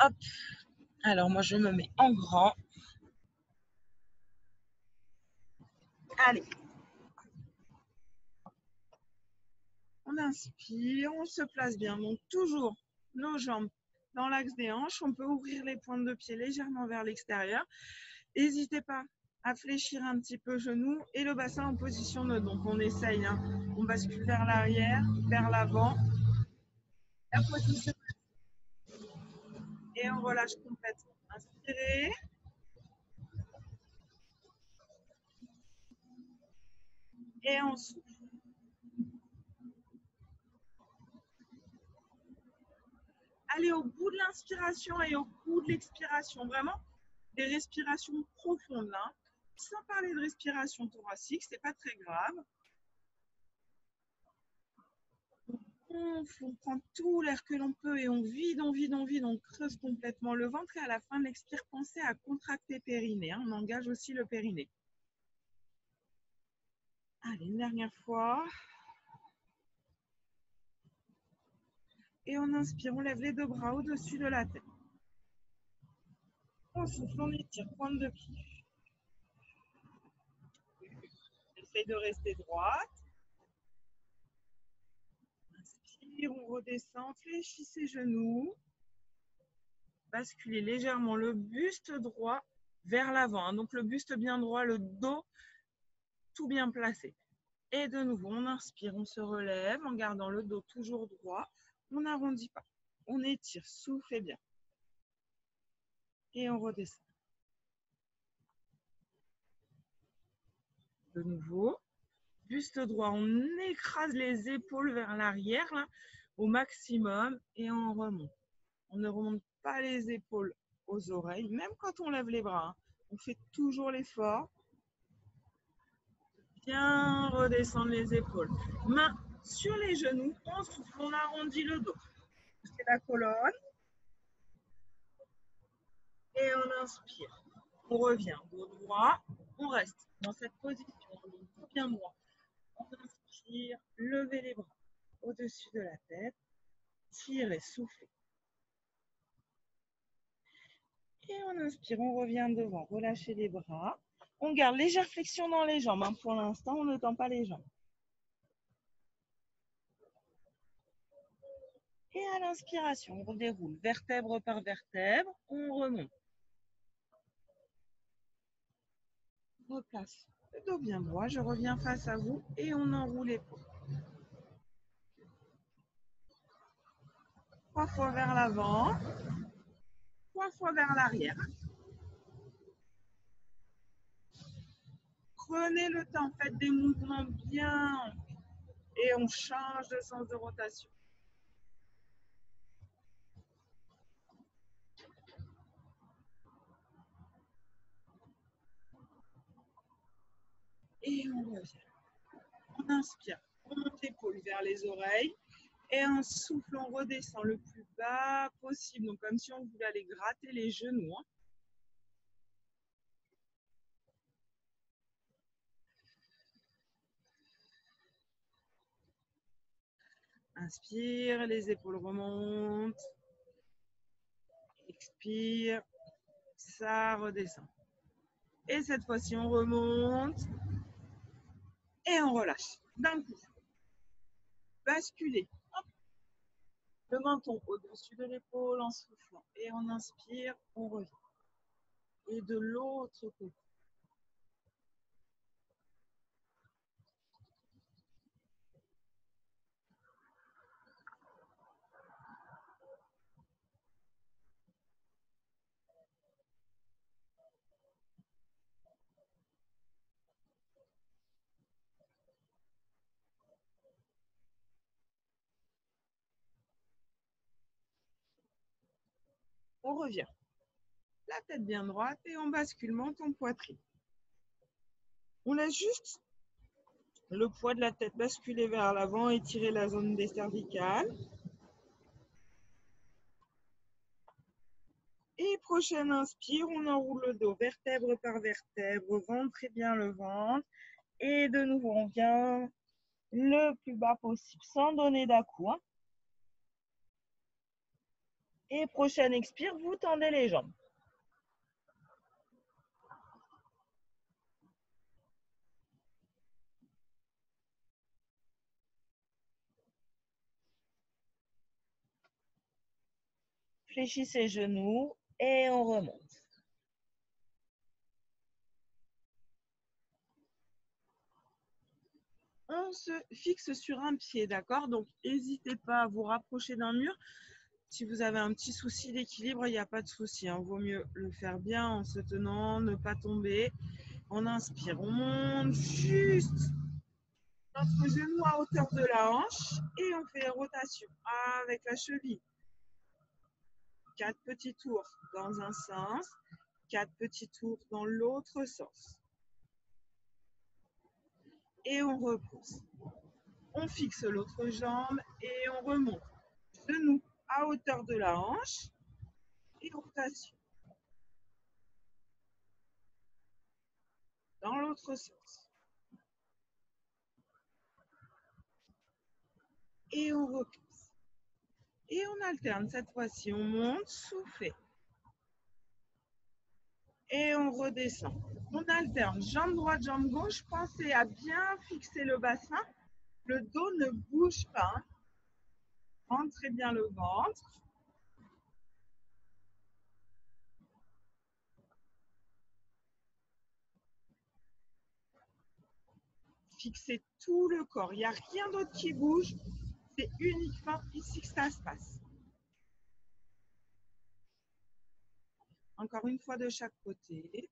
Hop. Alors, moi, je me mets en grand. Allez. On inspire, on se place bien. Donc, toujours nos jambes dans l'axe des hanches. On peut ouvrir les pointes de pied légèrement vers l'extérieur. N'hésitez pas à fléchir un petit peu genou et le bassin en position. Donc, on essaye. Hein. On bascule vers l'arrière, vers l'avant. Relâche complètement. Inspirez. Et on souffle. Allez au bout de l'inspiration et au bout de l'expiration. Vraiment, des respirations profondes. Hein. Sans parler de respiration thoracique, ce n'est pas très grave. On, prend tout l'air que l'on peut et on vide, on vide, on vide, on creuse complètement le ventre et à la fin de l'expire, pensez à contracter périnée. Hein. On engage aussi le périnée. Allez, une dernière fois. Et on inspire, on lève les deux bras au-dessus de la tête. On souffle, on étire, pointe de pied. Essaye de rester droite. On redescend, fléchit ses genoux. Basculez légèrement le buste droit vers l'avant. Hein. Donc le buste bien droit, le dos tout bien placé. Et de nouveau, on inspire, on se relève en gardant le dos toujours droit. On n'arrondit pas. On étire, soufflez bien. Et on redescend. De nouveau, buste droit, on écrase les épaules vers l'arrière au maximum et on remonte. On ne remonte pas les épaules aux oreilles, même quand on lève les bras. Hein. On fait toujours l'effort. Bien redescendre les épaules. Main sur les genoux, on arrondit le dos. C'est la colonne. Et on inspire. On revient dos droit. On reste dans cette position. On bien droit. On inspire. Levez les bras au-dessus de la tête. Tirez, soufflez. Et on inspire, on revient devant. Relâchez les bras. On garde légère flexion dans les jambes. Hein. Pour l'instant, on ne tend pas les jambes. Et à l'inspiration, on redéroule vertèbre par vertèbre, on remonte. Replace dos bien droit, je reviens face à vous et on enroule les peaux. Trois fois vers l'avant, trois fois vers l'arrière. Prenez le temps, faites des mouvements bien et on change de sens de rotation. Et on revient. On inspire, on monte l'épaule vers les oreilles et on souffle, on redescend le plus bas possible. Donc comme si on voulait aller gratter les genoux. Hein. Inspire, les épaules remontent. Expire, ça redescend. Et cette fois-ci, on remonte et on relâche d'un coup. Basculez. Le menton au-dessus de l'épaule en soufflant. Et on inspire, on revient. Et de l'autre côté. On revient. La tête bien droite et on bascule menton poitrine. On laisse juste le poids de la tête basculer vers l'avant et tirer la zone des cervicales. Et prochaine inspire, on enroule le dos vertèbre par vertèbre, ventre bien le ventre. Et de nouveau, on vient le plus bas possible sans donner d'à-coup. Hein. Et prochaine expire, vous tendez les jambes. Fléchissez les genoux et on remonte. On se fixe sur un pied, d'accord? Donc, n'hésitez pas à vous rapprocher d'un mur. Si vous avez un petit souci d'équilibre, il n'y a pas de souci. Hein. vaut mieux le faire bien en se tenant, ne pas tomber. On inspire, on monte juste notre genou à hauteur de la hanche et on fait rotation avec la cheville. Quatre petits tours dans un sens, quatre petits tours dans l'autre sens. Et on repousse. On fixe l'autre jambe et on remonte. Genou à hauteur de la hanche et rotation. Dans l'autre sens. Et on repousse. Et on alterne. Cette fois-ci, on monte, soufflez. Et on redescend. On alterne. Jambe droite, jambe gauche. Pensez à bien fixer le bassin. Le dos ne bouge pas. Rentrez bien le ventre. Fixez tout le corps. Il n'y a rien d'autre qui bouge. C'est uniquement ici que ça se passe. Encore une fois de chaque côté.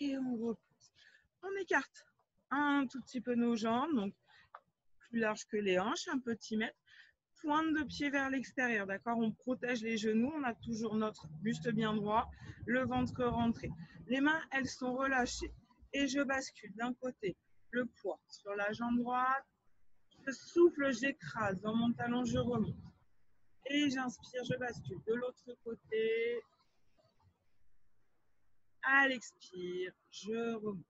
Et on repousse. On écarte un tout petit peu nos jambes, donc plus large que les hanches, un petit mètre pointe de pied vers l'extérieur, d'accord? On protège les genoux, on a toujours notre buste bien droit, le ventre rentré. Les mains, elles sont relâchées. Et je bascule d'un côté le poids sur la jambe droite. Je souffle, j'écrase. Dans mon talon, je remonte. Et j'inspire, je bascule de l'autre côté. À l'expire, je remonte.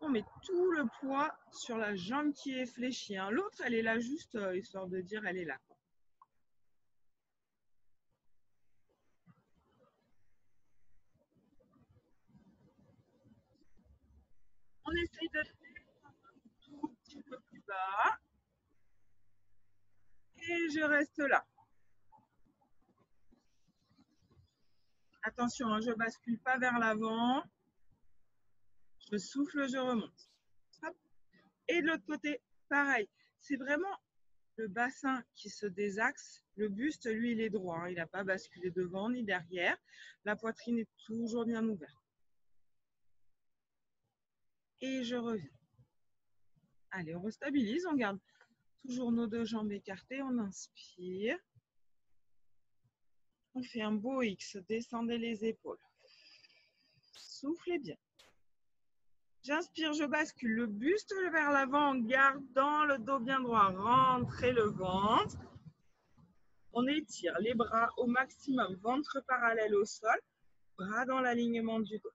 on met tout le poids sur la jambe qui est fléchie. Hein. L'autre, elle est là juste, euh, histoire de dire, elle est là. On essaye de un tout petit peu plus bas. Et je reste là. Attention, hein, je bascule pas vers l'avant. Je souffle, je remonte. Et de l'autre côté, pareil. C'est vraiment le bassin qui se désaxe. Le buste, lui, il est droit. Hein. Il n'a pas basculé devant ni derrière. La poitrine est toujours bien ouverte. Et je reviens. Allez, on restabilise. On garde toujours nos deux jambes écartées. On inspire. On fait un beau X. Descendez les épaules. Soufflez bien. J'inspire, je bascule le buste vers l'avant en gardant le dos bien droit. Rentrez le ventre. On étire les bras au maximum, ventre parallèle au sol, bras dans l'alignement du dos.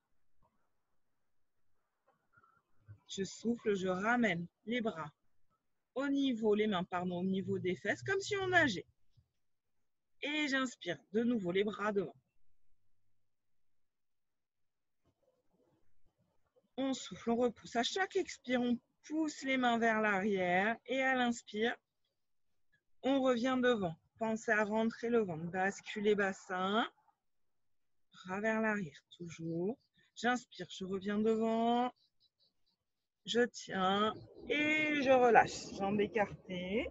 Je souffle, je ramène les bras au niveau, les mains, au niveau des fesses, comme si on nageait. Et j'inspire de nouveau les bras devant. on souffle, on repousse. À chaque expire, on pousse les mains vers l'arrière et à l'inspire, on revient devant. Pensez à rentrer le ventre, basculer bassin, bras vers l'arrière, toujours. J'inspire, je reviens devant, je tiens et je relâche. Jambes écartées.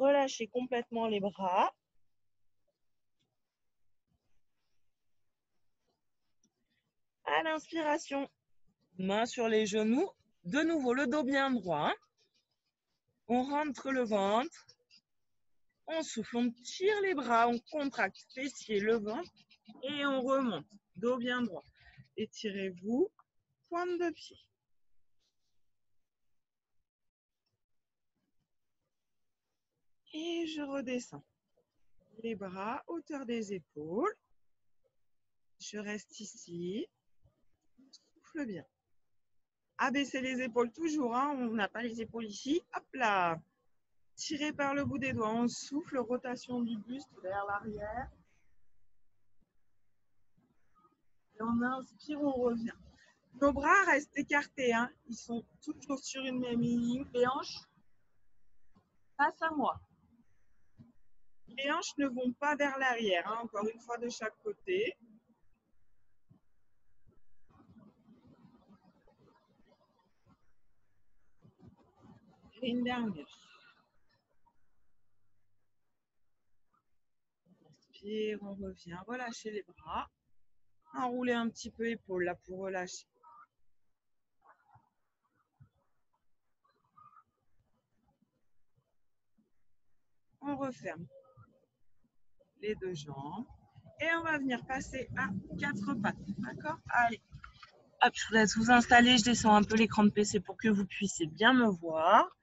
relâchez complètement les bras. À l'inspiration, main sur les genoux. De nouveau, le dos bien droit. On rentre le ventre. On souffle, on tire les bras, on contracte fessier, le ventre et on remonte. Dos bien droit. Étirez-vous, pointe de pied. Et je redescends. Les bras, hauteur des épaules. Je reste ici. Souffle bien. Abaissez les épaules toujours. Hein. On n'a pas les épaules ici. Hop là. Tirez par le bout des doigts. On souffle. Rotation du buste vers l'arrière. Et on inspire, on revient. Nos bras restent écartés. Hein. Ils sont toujours sur une même ligne. Les hanches face à moi. Les hanches ne vont pas vers l'arrière. Hein. Encore une fois de chaque côté. Et une dernière. On revient. Relâchez les bras. Enroulez un petit peu épaule là pour relâcher. On referme les deux jambes. Et on va venir passer à quatre pattes. D'accord? Allez. Hop, je vous laisse vous installer. Je descends un peu l'écran de PC pour que vous puissiez bien me voir.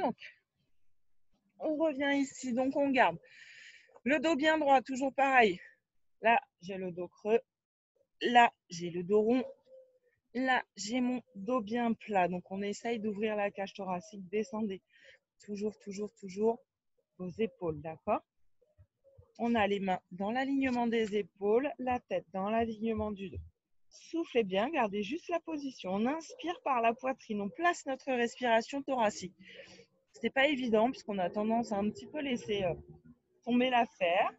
Donc, on revient ici. Donc, on garde le dos bien droit, toujours pareil. Là, j'ai le dos creux. Là, j'ai le dos rond. Là, j'ai mon dos bien plat. Donc, on essaye d'ouvrir la cage thoracique. Descendez toujours, toujours, toujours vos épaules. D'accord? On a les mains dans l'alignement des épaules, la tête dans l'alignement du dos. Soufflez bien, gardez juste la position. On inspire par la poitrine. On place notre respiration thoracique. Ce n'est pas évident puisqu'on a tendance à un petit peu laisser euh, tomber l'affaire.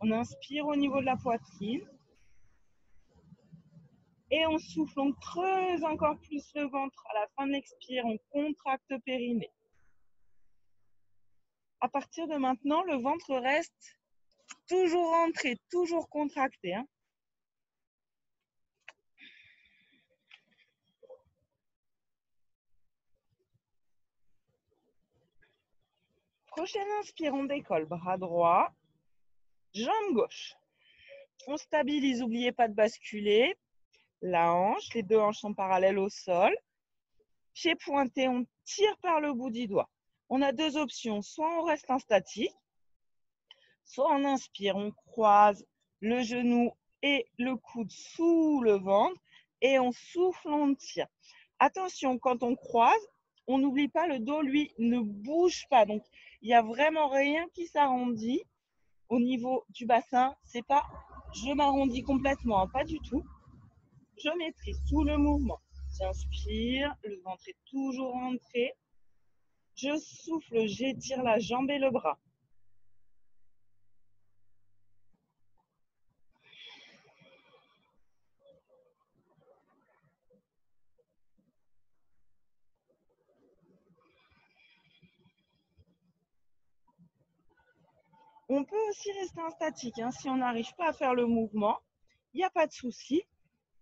On inspire au niveau de la poitrine. Et on souffle, on creuse encore plus le ventre. À la fin de l'expire, on contracte périnée. À partir de maintenant, le ventre reste toujours rentré, toujours contracté. Hein. Prochaine inspire, on décolle. Bras droit, jambe gauche. On stabilise, n'oubliez pas de basculer la hanche. Les deux hanches sont parallèles au sol. Pied pointé, on tire par le bout du doigt. On a deux options. Soit on reste en statique, soit on inspire, on croise le genou et le coude sous le ventre et on souffle, on tire. Attention, quand on croise, on n'oublie pas le dos, lui, ne bouge pas. Donc, il n'y a vraiment rien qui s'arrondit au niveau du bassin. C'est pas je m'arrondis complètement, pas du tout. Je maîtrise tout le mouvement. J'inspire, le ventre est toujours rentré. Je souffle, j'étire la jambe et le bras. On peut aussi rester en statique. Hein. Si on n'arrive pas à faire le mouvement, il n'y a pas de souci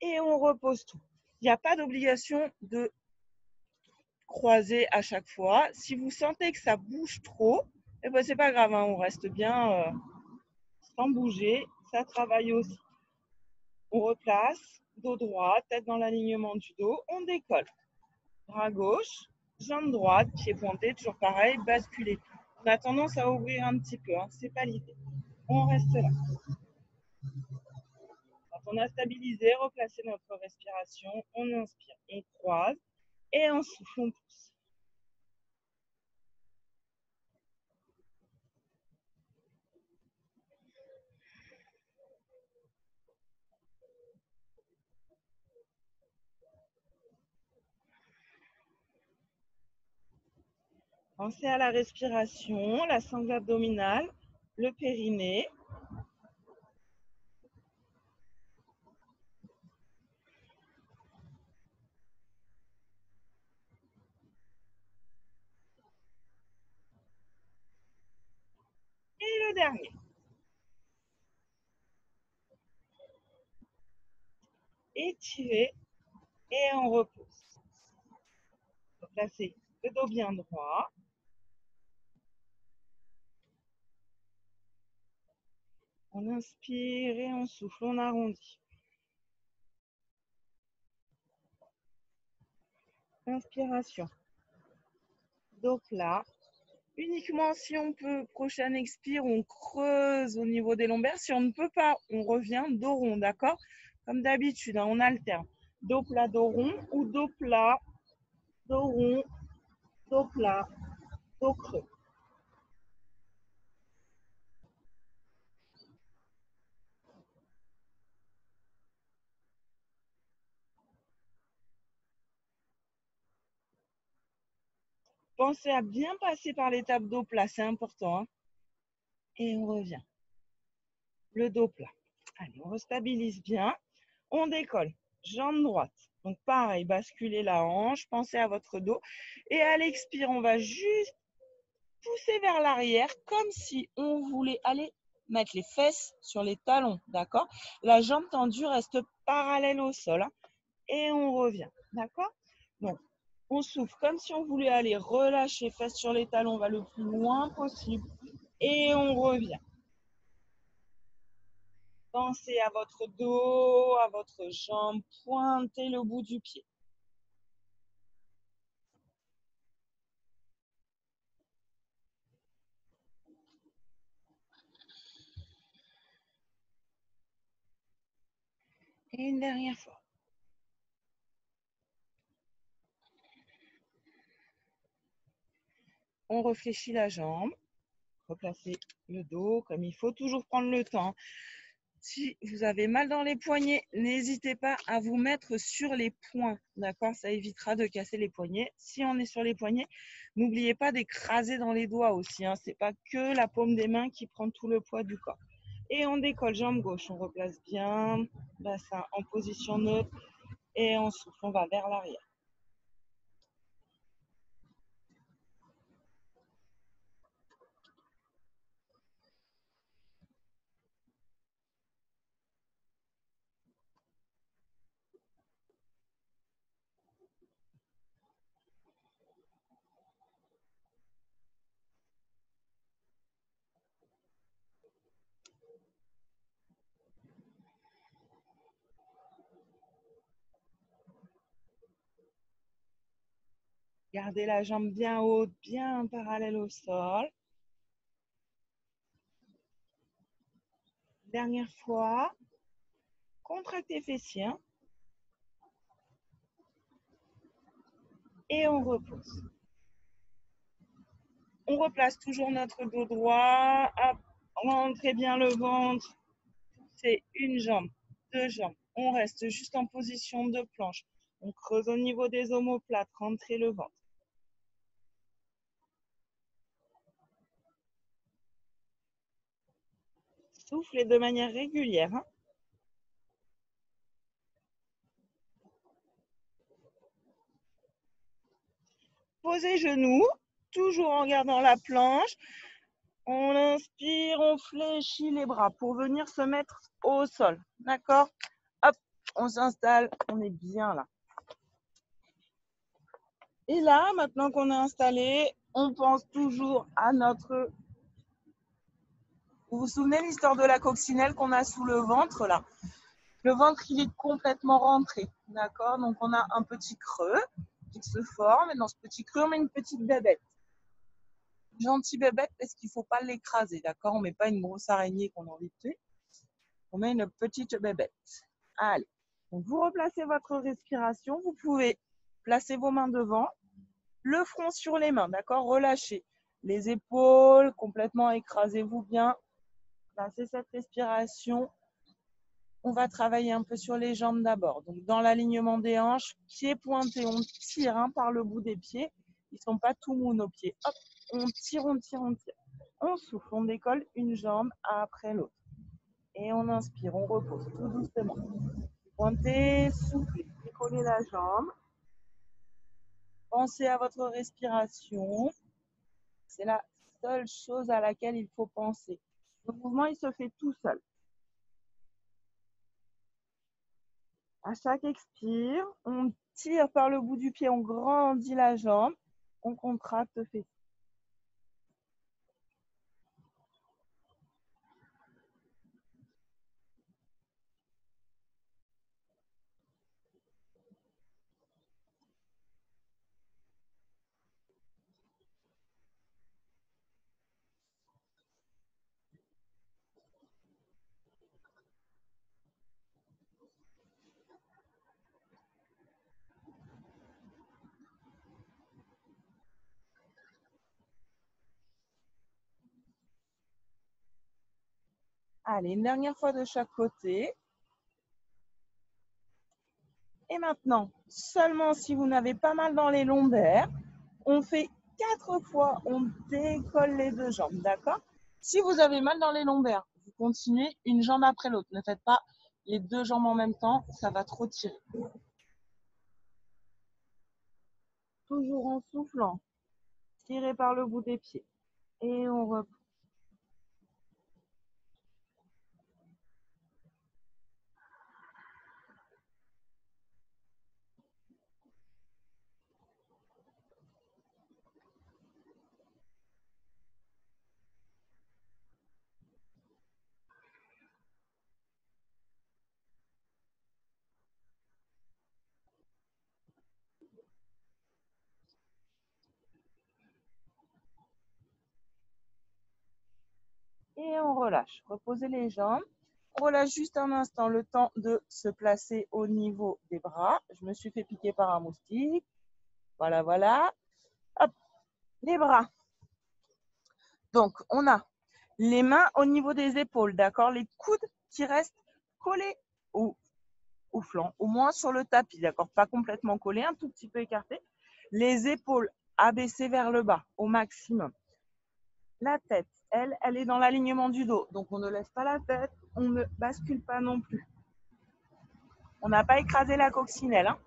et on repose tout. Il n'y a pas d'obligation de croiser à chaque fois. Si vous sentez que ça bouge trop, eh ben, c'est pas grave, hein, on reste bien euh, sans bouger. Ça travaille aussi. On replace, dos droit, tête dans l'alignement du dos, on décolle. Bras gauche, jambe droite, pied pointé, toujours pareil, basculer. On a tendance à ouvrir un petit peu, hein, c'est pas l'idée. On reste là on a stabilisé, replacé notre respiration, on inspire, on croise et on souffle, on pousse. Pensez à la respiration, la sangle abdominale, le périnée. dernier. Étirez Et on repose. Placez le dos bien droit. On inspire et on souffle, on arrondit. Inspiration. Donc là, uniquement si on peut, prochain expire, on creuse au niveau des lombaires. Si on ne peut pas, on revient dos rond, d'accord? Comme d'habitude, hein, on alterne. Dos plat, dos rond ou dos plat, dos rond, dos plat, dos creux. Pensez à bien passer par l'étape dos plat, c'est important. Hein. Et on revient. Le dos plat. Allez, on restabilise bien. On décolle. Jambe droite. Donc pareil, basculez la hanche, pensez à votre dos. Et à l'expire, on va juste pousser vers l'arrière comme si on voulait aller mettre les fesses sur les talons. D'accord? La jambe tendue reste parallèle au sol. Hein. et on revient. D'accord? Donc, on souffle comme si on voulait aller relâcher fesses sur les talons, on va le plus loin possible et on revient. Pensez à votre dos, à votre jambe, pointez le bout du pied. Et une dernière fois. On réfléchit la jambe, replacer le dos comme il faut, toujours prendre le temps. Si vous avez mal dans les poignets, n'hésitez pas à vous mettre sur les poings, d'accord? Ça évitera de casser les poignets. Si on est sur les poignets, n'oubliez pas d'écraser dans les doigts aussi. Hein. Ce n'est pas que la paume des mains qui prend tout le poids du corps. Et on décolle jambe gauche, on replace bien, bassin en position neutre et on souffle, on va vers l'arrière. Gardez la jambe bien haute, bien parallèle au sol. Dernière fois. Contractez fessiers. Et on repose. On replace toujours notre dos droit. rentrez bien le ventre. C'est une jambe, deux jambes. On reste juste en position de planche. On creuse au niveau des omoplates. Rentrez le ventre. Soufflez de manière régulière. Hein. Posez genoux, toujours en gardant la planche. On inspire, on fléchit les bras pour venir se mettre au sol. D'accord? Hop, on s'installe, on est bien là. Et là, maintenant qu'on est installé, on pense toujours à notre vous vous souvenez l'histoire de la coccinelle qu'on a sous le ventre là? Le ventre, il est complètement rentré. D'accord? Donc, on a un petit creux qui se forme. Et dans ce petit creux, on met une petite bébête. Gentille bébête parce qu'il ne faut pas l'écraser. D'accord? On ne met pas une grosse araignée qu'on a envie de tuer. On met une petite bébête. Allez. Vous replacez votre respiration. Vous pouvez placer vos mains devant, le front sur les mains. D'accord? Relâchez les épaules, complètement écrasez-vous bien c'est cette respiration. On va travailler un peu sur les jambes d'abord. Donc, dans l'alignement des hanches, pieds pointés, on tire hein, par le bout des pieds. Ils ne sont pas tout mous nos pieds. On tire, on tire, on tire. On souffle, on décolle une jambe après l'autre. Et on inspire, on repose tout doucement. Pointez, soufflez, décollez la jambe. Pensez à votre respiration. C'est la seule chose à laquelle il faut penser. Le mouvement, il se fait tout seul. À chaque expire, on tire par le bout du pied, on grandit la jambe, on contracte fessier. Allez, une dernière fois de chaque côté. Et maintenant, seulement si vous n'avez pas mal dans les lombaires, on fait quatre fois, on décolle les deux jambes, d'accord? Si vous avez mal dans les lombaires, vous continuez une jambe après l'autre. Ne faites pas les deux jambes en même temps, ça va trop tirer. Toujours en soufflant. Tirez par le bout des pieds. Et on reprend. et on relâche. Reposez les jambes. Relâche juste un instant le temps de se placer au niveau des bras. Je me suis fait piquer par un moustique. Voilà, voilà. Hop, les bras. Donc, on a les mains au niveau des épaules, d'accord? Les coudes qui restent collés au, au flanc, au moins sur le tapis, d'accord? Pas complètement collés, un tout petit peu écartés. Les épaules abaissées vers le bas au maximum. La tête elle, elle est dans l'alignement du dos. Donc, on ne lève pas la tête, on ne bascule pas non plus. On n'a pas écrasé la coccinelle. Hein.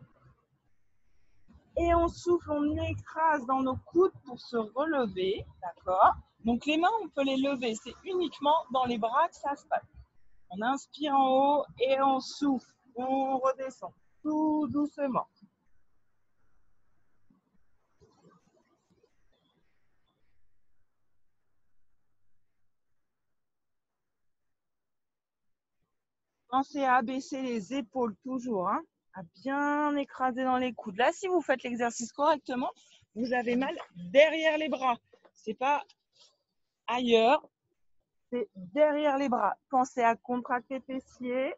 Et on souffle, on écrase dans nos coudes pour se relever. D'accord Donc, les mains, on peut les lever. C'est uniquement dans les bras que ça se passe. On inspire en haut et on souffle. On redescend tout doucement. Pensez à abaisser les épaules toujours, hein, à bien écraser dans les coudes. Là, si vous faites l'exercice correctement, vous avez mal derrière les bras. C'est pas ailleurs, c'est derrière les bras. Pensez à contracter fessiers.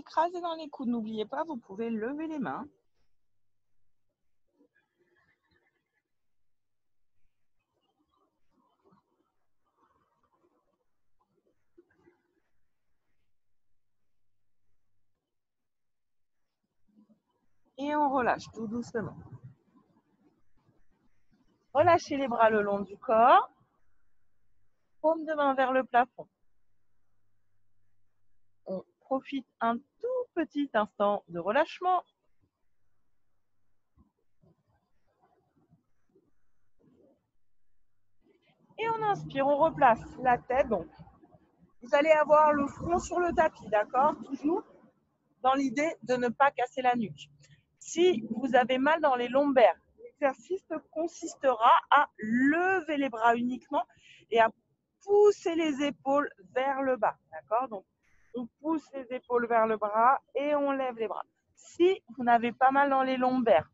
Écrasez dans les coudes. N'oubliez pas, vous pouvez lever les mains. Et on relâche tout doucement. Relâchez les bras le long du corps. Paume de main vers le plafond profite un tout petit instant de relâchement. Et on inspire, on replace la tête. Donc, vous allez avoir le front sur le tapis, d'accord? Toujours dans l'idée de ne pas casser la nuque. Si vous avez mal dans les lombaires, l'exercice consistera à lever les bras uniquement et à pousser les épaules vers le bas, d'accord? On pousse les épaules vers le bras et on lève les bras. Si vous n'avez pas mal dans les lombaires,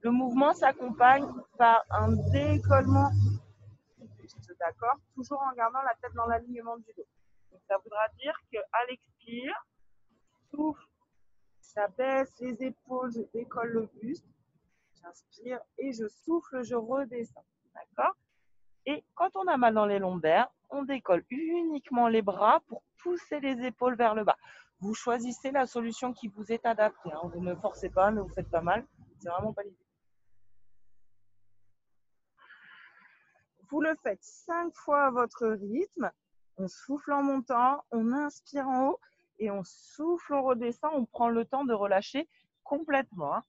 le mouvement s'accompagne par un décollement d'accord? Toujours en gardant la tête dans l'alignement du dos. ça voudra dire qu'à l'expire, souffle, ça baisse les épaules, je décolle le buste, j'inspire et je souffle, je redescends, d'accord? Et quand on a mal dans les lombaires, on décolle uniquement les bras pour pousser les épaules vers le bas. Vous choisissez la solution qui vous est adaptée. Hein. Vous ne forcez pas, ne vous faites pas mal. C'est vraiment pas l'idée. Vous le faites cinq fois à votre rythme. On souffle en montant, on inspire en haut et on souffle, on redescend. On prend le temps de relâcher complètement. Hein.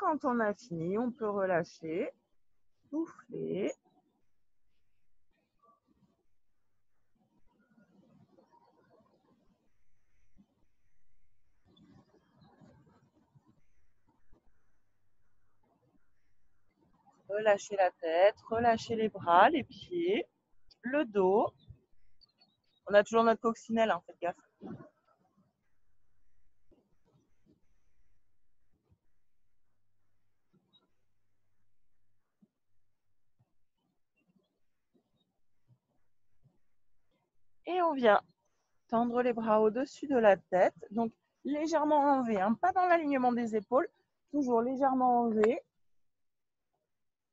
Quand on a fini, on peut relâcher, souffler. Relâchez la tête, relâchez les bras, les pieds, le dos. On a toujours notre coccinelle, hein, faites gaffe. Et on vient tendre les bras au-dessus de la tête. Donc, légèrement en V, hein. pas dans l'alignement des épaules, toujours légèrement en V.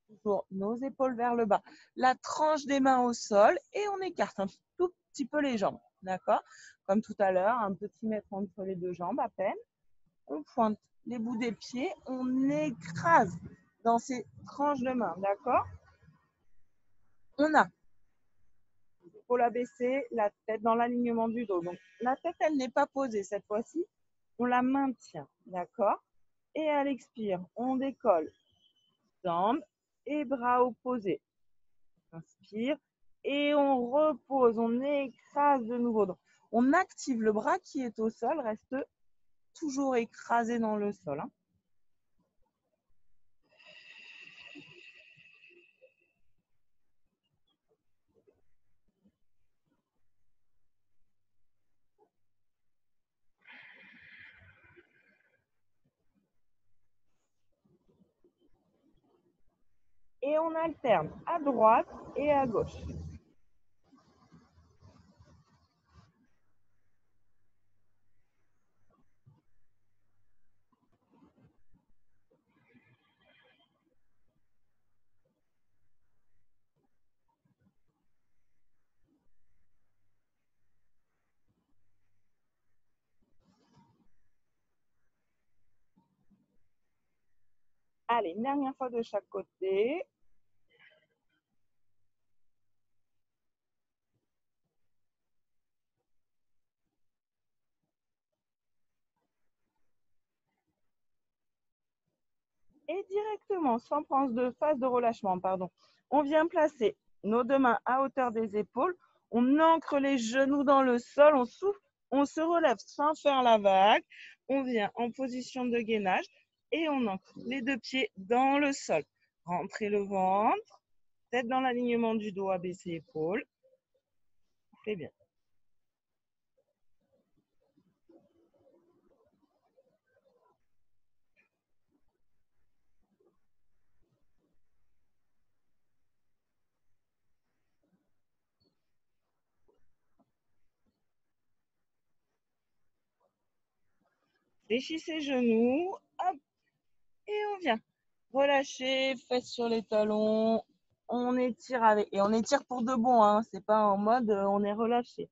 Toujours nos épaules vers le bas. La tranche des mains au sol et on écarte un tout petit peu les jambes. D'accord? Comme tout à l'heure, un petit mètre entre les deux jambes à peine. On pointe les bouts des pieds, on écrase dans ces tranches de mains. D'accord? On a épaules abaissées, la tête dans l'alignement du dos. Donc, la tête, elle n'est pas posée cette fois-ci. On la maintient, d'accord? Et à l'expire, on décolle jambes et bras opposés. Inspire et on repose, on écrase de nouveau. Donc, on active le bras qui est au sol, reste toujours écrasé dans le sol. Hein. Et on alterne à droite et à gauche. Allez, une dernière fois de chaque côté. Directement, sans prendre de phase de relâchement, pardon, on vient placer nos deux mains à hauteur des épaules, on ancre les genoux dans le sol, on souffle, on se relève sans faire la vague, on vient en position de gainage et on ancre les deux pieds dans le sol. Rentrez le ventre, tête dans l'alignement du dos, abaissez épaules. Très bien. Fléchis ses genoux. Hop. Et on vient. Relâcher, fesses sur les talons. On étire avec. Et on étire pour de bon. Hein. C'est pas en mode euh, on est relâché.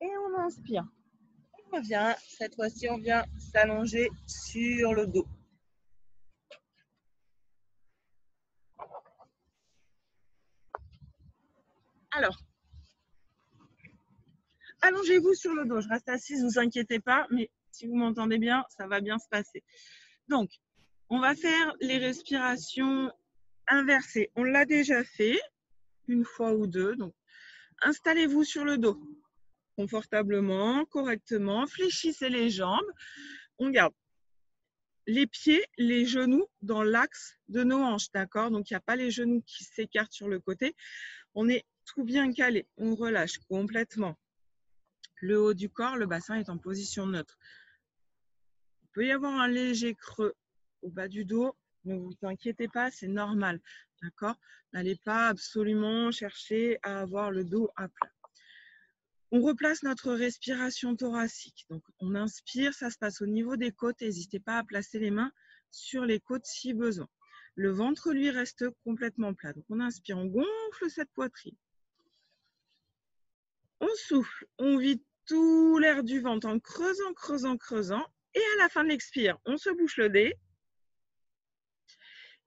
Et on inspire revient. Cette fois-ci, on vient s'allonger sur le dos. Alors, allongez-vous sur le dos. Je reste assise, ne vous inquiétez pas, mais si vous m'entendez bien, ça va bien se passer. Donc, on va faire les respirations inversées. On l'a déjà fait une fois ou deux. Donc, installez-vous sur le dos confortablement, correctement. Fléchissez les jambes. On garde les pieds, les genoux dans l'axe de nos hanches, d'accord? Donc, il n'y a pas les genoux qui s'écartent sur le côté. On est tout bien calé. On relâche complètement le haut du corps. Le bassin est en position neutre. Il peut y avoir un léger creux au bas du dos. Ne vous inquiétez pas, c'est normal. D'accord? N'allez pas absolument chercher à avoir le dos à plat. On replace notre respiration thoracique. Donc, on inspire, ça se passe au niveau des côtes. N'hésitez pas à placer les mains sur les côtes si besoin. Le ventre, lui, reste complètement plat. Donc, on inspire, on gonfle cette poitrine. On souffle, on vide tout l'air du ventre en creusant, creusant, creusant. Et à la fin de l'expire, on se bouche le nez.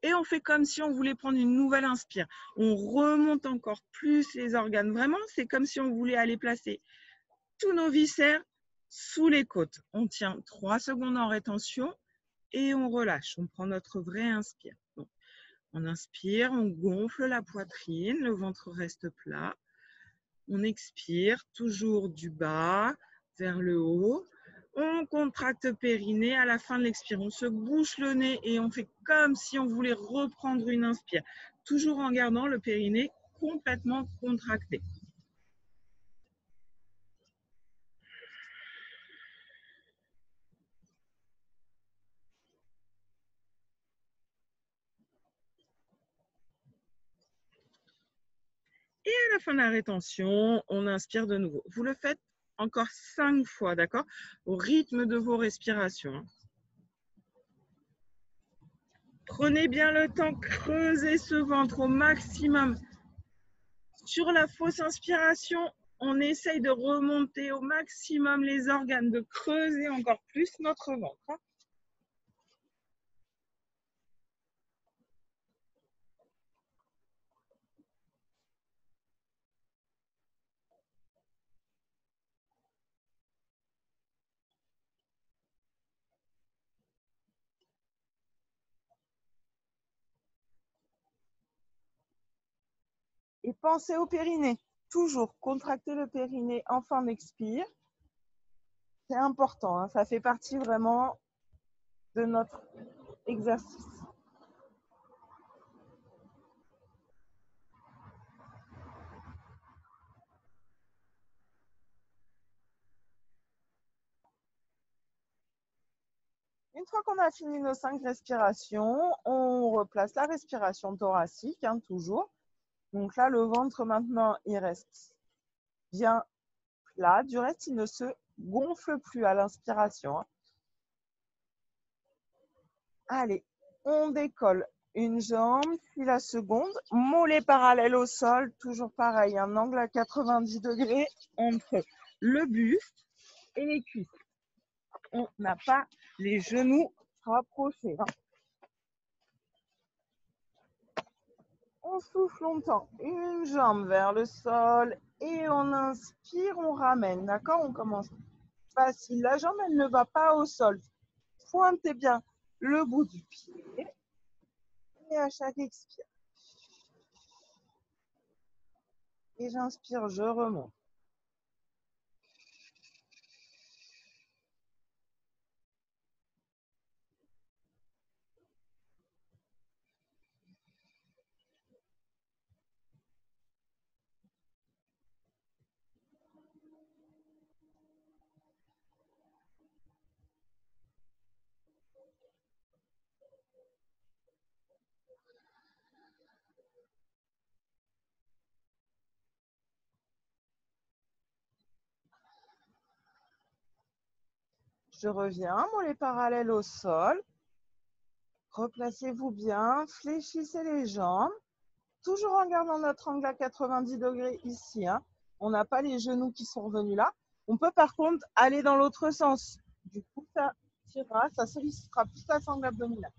Et on fait comme si on voulait prendre une nouvelle inspire. On remonte encore plus les organes. Vraiment, c'est comme si on voulait aller placer tous nos viscères sous les côtes. On tient trois secondes en rétention et on relâche. On prend notre vrai inspire. on inspire, on gonfle la poitrine, le ventre reste plat. On expire toujours du bas vers le haut. On contracte périnée. À la fin de l'expire, on se bouche le nez et on fait comme si on voulait reprendre une inspire. Toujours en gardant le périnée complètement contracté. Et à la fin de la rétention, on inspire de nouveau. Vous le faites encore cinq fois, d'accord? Au rythme de vos respirations. Hein. Prenez bien le temps, creusez ce ventre au maximum. Sur la fausse inspiration, on essaye de remonter au maximum les organes, de creuser encore plus notre ventre. Et pensez au périnée. Toujours contracter le périnée en fin d'expire. C'est important. Hein. Ça fait partie vraiment de notre exercice. Une fois qu'on a fini nos cinq respirations, on replace la respiration thoracique, hein, toujours. Donc là, le ventre maintenant, il reste bien plat. Du reste, il ne se gonfle plus à l'inspiration. Hein. Allez, on décolle une jambe, puis la seconde. Mollet parallèle au sol, toujours pareil, un angle à 90 degrés entre le buste et les cuisses. On n'a pas les genoux rapprochés. Hein. On souffle longtemps. Une jambe vers le sol et on inspire, on ramène. D'accord? On commence facile. La jambe, elle ne va pas au sol. Pointez bien le bout du pied. Et à chaque expire. Et j'inspire, je remonte. Je reviens, mollet parallèle au sol. Replacez-vous bien, fléchissez les jambes. Toujours en gardant notre angle à 90 degrés ici. Hein. On n'a pas les genoux qui sont revenus là. On peut par contre aller dans l'autre sens. Du coup, ça tirera, ça plus la sangle abdominale.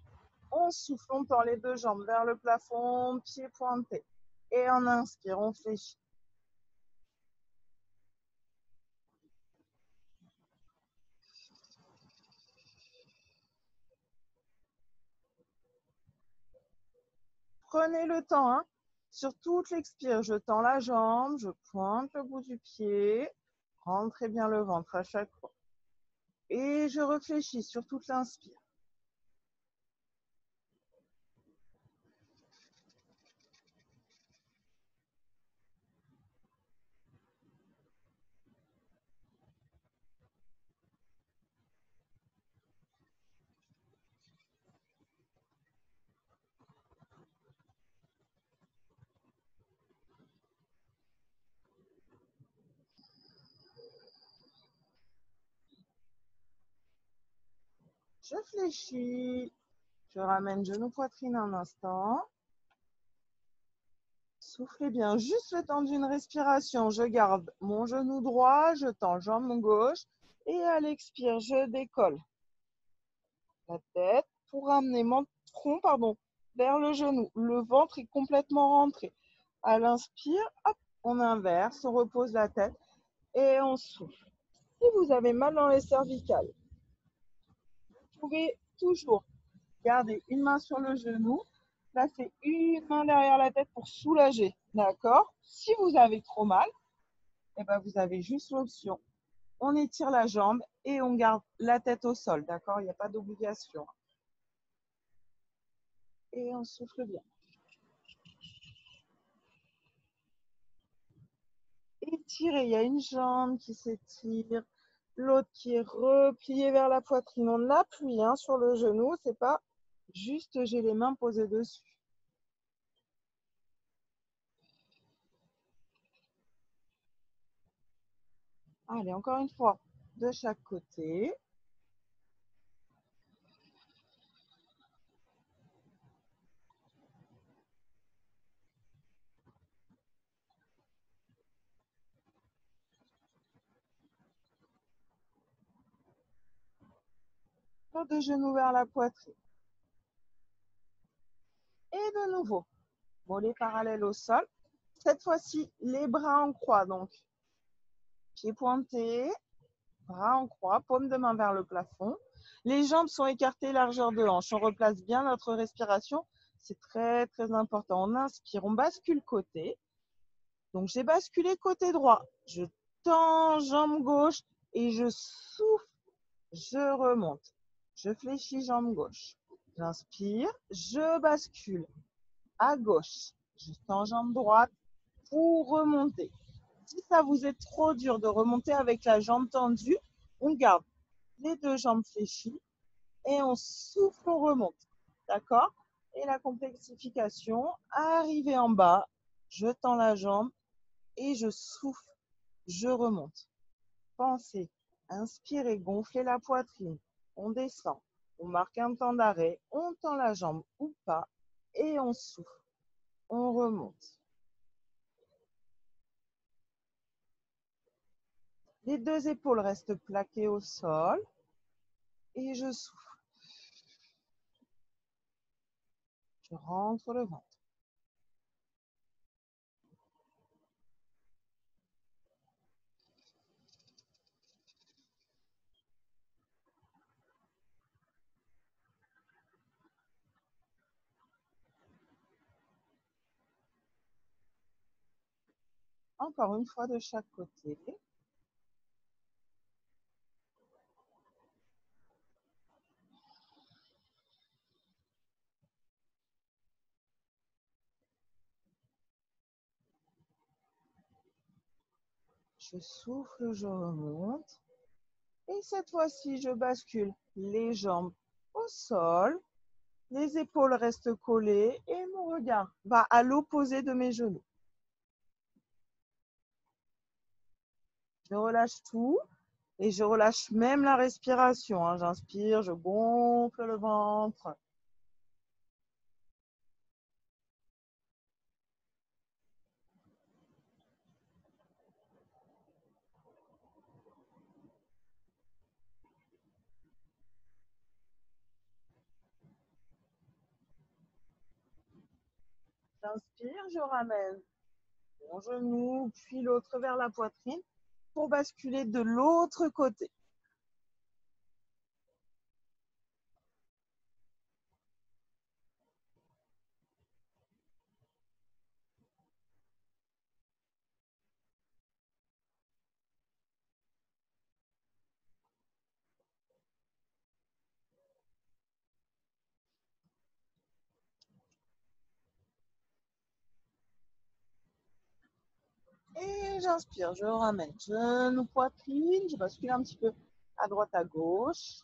On souffle, on les deux jambes vers le plafond, pieds pointés. Et on inspire, on fléchit. Prenez le temps. Hein. Sur toute l'expire, je tends la jambe, je pointe le bout du pied. Rentrez bien le ventre à chaque fois. Et je réfléchis sur toute l'inspire. Je fléchis. Je ramène genou poitrine un instant. Soufflez bien, juste le temps d'une respiration. Je garde mon genou droit, je tends jambe gauche et à l'expire, je décolle la tête pour ramener mon tronc pardon, vers le genou. Le ventre est complètement rentré. À l'inspire, on inverse, on repose la tête et on souffle. Si vous avez mal dans les cervicales, pouvez toujours garder une main sur le genou, placer une main derrière la tête pour soulager. D'accord? Si vous avez trop mal, eh ben vous avez juste l'option. On étire la jambe et on garde la tête au sol. D'accord? Il n'y a pas d'obligation. Et on souffle bien. Étirez. Il y a une jambe qui s'étire l'autre qui est replié vers la poitrine. On appuie hein, sur le genou, c'est pas juste j'ai les mains posées dessus. Allez, encore une fois, de chaque côté. De genoux vers la poitrine. Et de nouveau, mollets parallèles au sol. Cette fois-ci, les bras en croix. Donc, pieds pointés, bras en croix, paume de main vers le plafond. Les jambes sont écartées, largeur de hanche. On replace bien notre respiration. C'est très, très important. On inspire, on bascule côté. Donc, j'ai basculé côté droit. Je tends jambe gauche et je souffle, je remonte. Je fléchis jambe gauche. J'inspire, je bascule à gauche. Je tends jambe droite pour remonter. Si ça vous est trop dur de remonter avec la jambe tendue, on garde les deux jambes fléchies et on souffle, on remonte. D'accord? Et la complexification, arriver en bas, je tends la jambe et je souffle, je remonte. Pensez, inspirez, gonflez la poitrine on descend, on marque un temps d'arrêt, on tend la jambe ou pas et on souffle. On remonte. Les deux épaules restent plaquées au sol et je souffle. Je rentre le ventre. Encore une fois de chaque côté. Je souffle, je remonte. Et cette fois-ci, je bascule les jambes au sol. Les épaules restent collées et mon regard va à l'opposé de mes genoux. Je relâche tout et je relâche même la respiration. Hein. J'inspire, je gonfle le ventre. J'inspire, je ramène mon genou, puis l'autre vers la poitrine pour basculer de l'autre côté. Et j'inspire, je ramène genou, poitrine, je bascule un petit peu à droite, à gauche.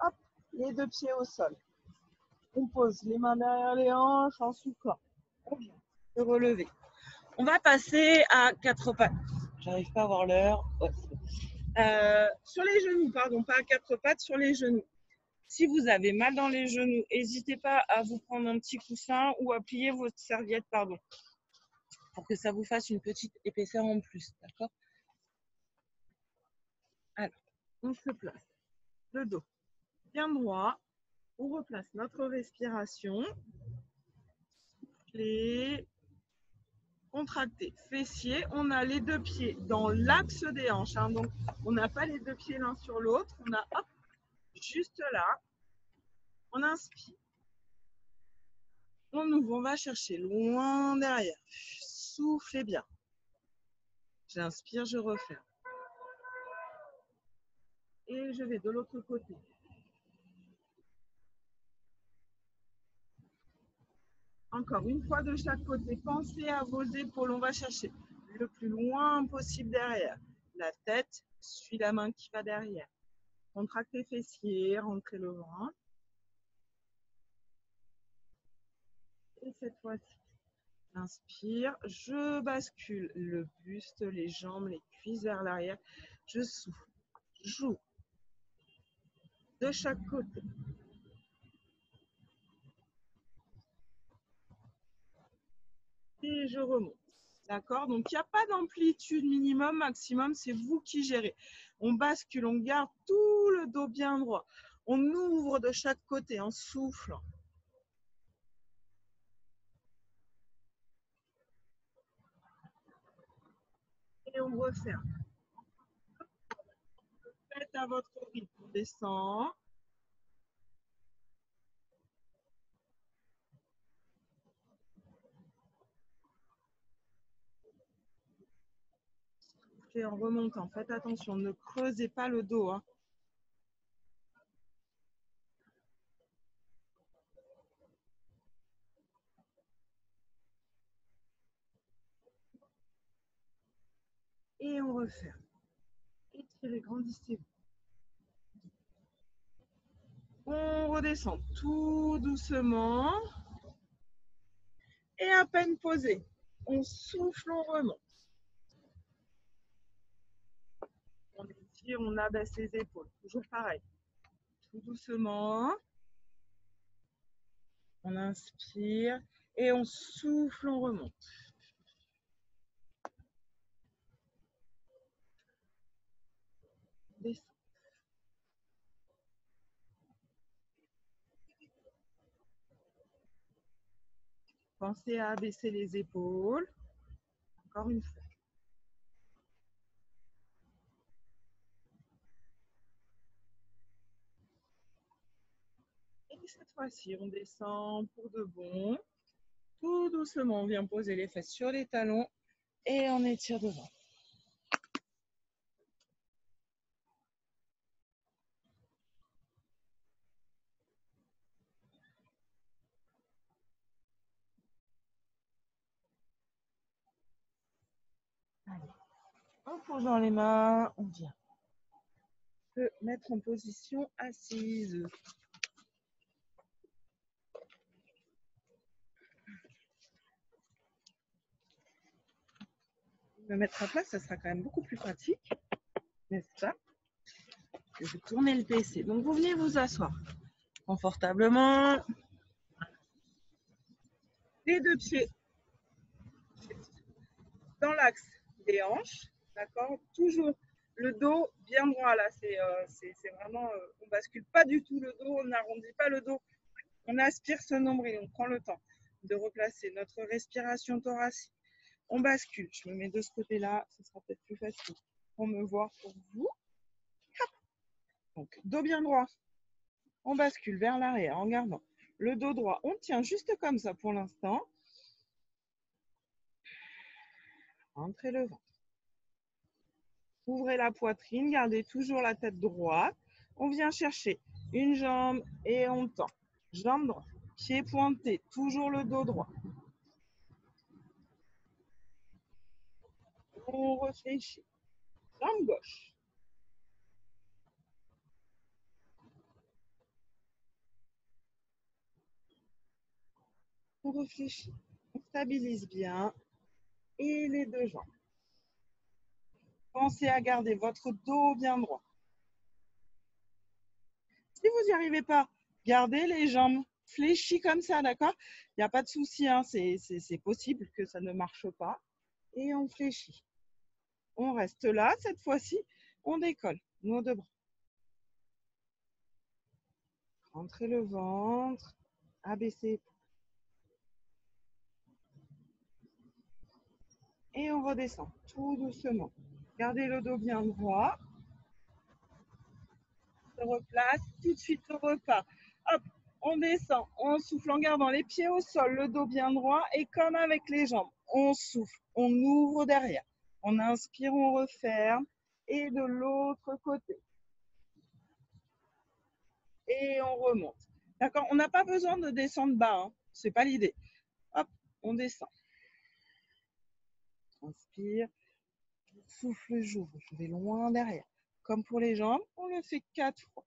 Hop, les deux pieds au sol. On pose les mains derrière les hanches en soufflant. On se relever. On va passer à quatre pattes. J'arrive pas à voir l'heure. Euh, sur les genoux, pardon, pas à quatre pattes, sur les genoux. Si vous avez mal dans les genoux, n'hésitez pas à vous prendre un petit coussin ou à plier votre serviette, pardon, pour que ça vous fasse une petite épaisseur en plus, d'accord? Alors, on se place le dos bien droit, on replace notre respiration, les contracté, fessier. On a les deux pieds dans l'axe des hanches. Hein. donc, on n'a pas les deux pieds l'un sur l'autre. On a hop, juste là. On inspire. On ouvre, on va chercher loin derrière. Soufflez bien. J'inspire, je referme. Et je vais de l'autre côté. Encore une fois de chaque côté. Pensez à vos épaules. On va chercher le plus loin possible derrière. La tête suit la main qui va derrière. Contractez fessiers, rentrez le ventre. Et cette fois-ci, inspire, je bascule le buste, les jambes, les cuisses vers l'arrière. Je souffle, joue de chaque côté. et je remonte. D'accord? Donc, il n'y a pas d'amplitude minimum, maximum, c'est vous qui gérez. On bascule, on garde tout le dos bien droit. On ouvre de chaque côté en soufflant. Et on referme. Faites à votre rythme. On descend. En remontant. Faites attention, ne creusez pas le dos. Hein. Et on referme. Étirez, grandissez-vous. On redescend tout doucement. Et à peine posé, on souffle, on remonte. On abaisse les épaules. Toujours pareil. Tout doucement. On inspire et on souffle, on remonte. Pensez à abaisser les épaules. Encore une fois. Cette fois-ci, on descend pour de bon. Tout doucement, on vient poser les fesses sur les talons et on étire devant. En posant les mains, on vient se mettre en position assise. Me mettre à plat, ça sera quand même beaucoup plus pratique, n'est-ce pas? Je vais tourner le PC. Donc, vous venez vous asseoir confortablement. Les deux pieds dans l'axe des hanches, d'accord? Toujours le dos bien droit là, c'est euh, vraiment, euh, on bascule pas du tout le dos, on n'arrondit pas le dos, on aspire ce nombril, on prend le temps de replacer notre respiration thoracique on bascule. Je me mets de ce côté-là, ce sera peut-être plus facile pour me voir pour vous. Donc, dos bien droit. On bascule vers l'arrière en gardant le dos droit. On tient juste comme ça pour l'instant. Entrez le ventre. Ouvrez la poitrine, gardez toujours la tête droite. On vient chercher une jambe et on tend. Jambe droite, pied pointé, toujours le dos droit. On réfléchit. Jambe gauche. On réfléchit. On stabilise bien. Et les deux jambes. Pensez à garder votre dos bien droit. Si vous n'y arrivez pas, gardez les jambes fléchies comme ça, d'accord? Il n'y a pas de souci, hein, c'est possible que ça ne marche pas. Et on fléchit. On reste là, cette fois-ci, on décolle nos deux bras. Rentrez le ventre, abaissez. Et on redescend tout doucement. Gardez le dos bien droit replace, tout de suite au repas. Hop, on descend, on souffle en gardant les pieds au sol, le dos bien droit et comme avec les jambes, on souffle, on ouvre derrière. On inspire, on referme et de l'autre côté. Et on remonte. D'accord On n'a pas besoin de descendre bas, hein. ce n'est pas l'idée. Hop, on descend. Inspire, souffle, j'ouvre, je vais loin derrière. Comme pour les jambes, on le fait quatre fois.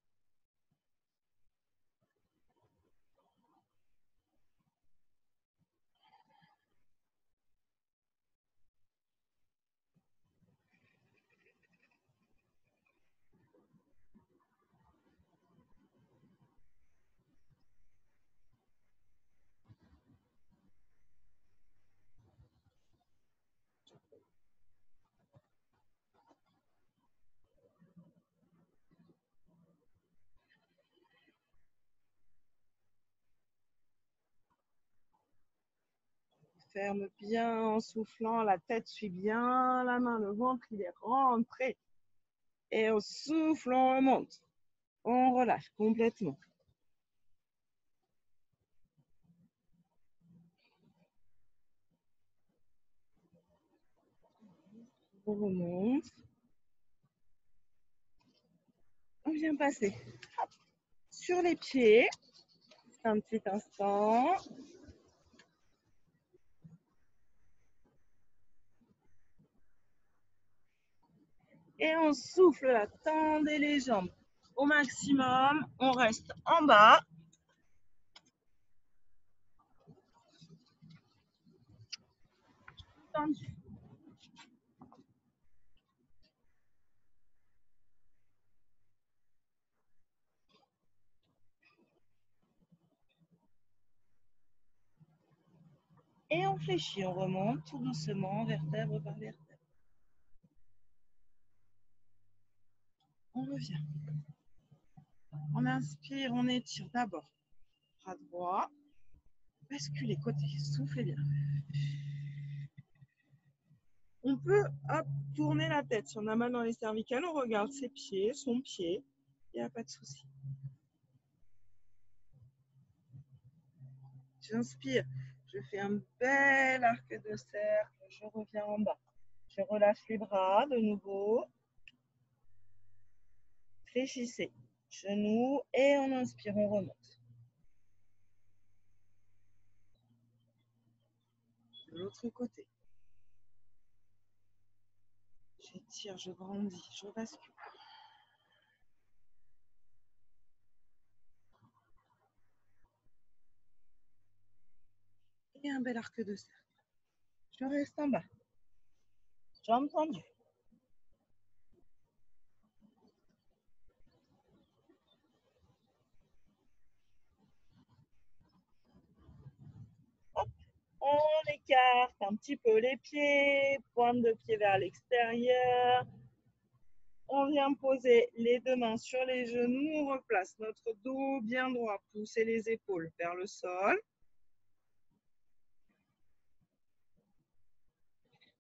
Ferme bien en soufflant, la tête suit bien la main, le ventre il est rentré. Et au souffle, on remonte. On relâche complètement. On remonte. On vient passer sur les pieds. Un petit instant. Et on souffle là, tendez les jambes au maximum. On reste en bas. Et on fléchit, on remonte tout doucement, vertèbre par vertèbre. On revient. On inspire, on étire d'abord. Bras droit. Basculez côté. Soufflez bien. On peut tourner la tête. Si on a mal dans les cervicales, on regarde ses pieds, son pied. Il n'y a pas de souci. J'inspire. Je fais un bel arc de cercle. Je reviens en bas. Je relâche les bras de nouveau. Fléchissez. Genoux et on inspire, on remonte. De l'autre côté. J'étire, je grandis, je bascule. Et un bel arc de cercle. Je reste en bas. Jambes tendues. On écarte un petit peu les pieds, pointe de pied vers l'extérieur. On vient poser les deux mains sur les genoux, on replace notre dos bien droit, pousser les épaules vers le sol.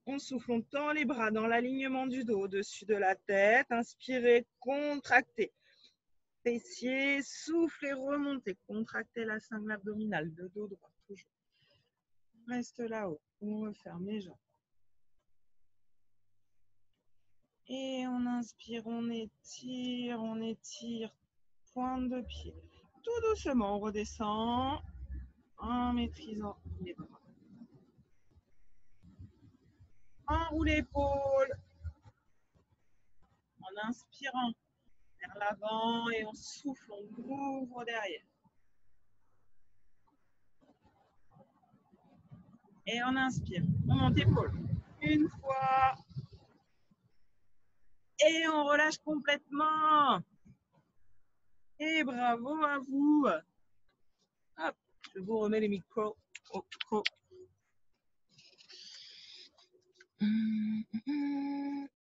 On souffle, on tend les bras dans l'alignement du dos au-dessus de la tête. Inspirez, contractez. Fessiers, soufflez, remontez. Contractez la cingle abdominale, le dos droit toujours reste là-haut. On referme les jambes. Et on inspire, on étire, on étire, pointe de pied. Tout doucement, on redescend en maîtrisant les bras. enroule l'épaule. En inspirant vers l'avant et on souffle, on ouvre derrière. Et on inspire, on monte l'épaule. Une fois. Et on relâche complètement. Et bravo à vous. Hop, je vous remets les micros au micro.